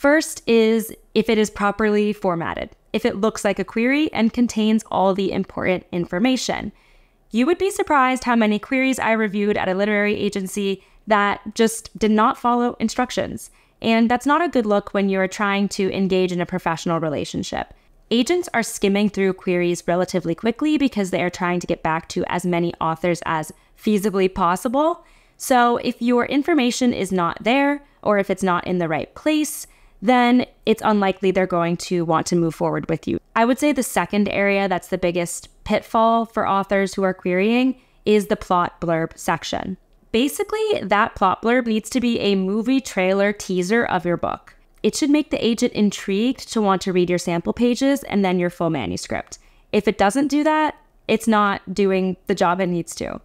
First is if it is properly formatted, if it looks like a query and contains all the important information. You would be surprised how many queries I reviewed at a literary agency that just did not follow instructions. And that's not a good look when you're trying to engage in a professional relationship. Agents are skimming through queries relatively quickly because they are trying to get back to as many authors as feasibly possible. So if your information is not there, or if it's not in the right place, then it's unlikely they're going to want to move forward with you. I would say the second area that's the biggest pitfall for authors who are querying is the plot blurb section. Basically, that plot blurb needs to be a movie trailer teaser of your book. It should make the agent intrigued to want to read your sample pages and then your full manuscript. If it doesn't do that, it's not doing the job it needs to.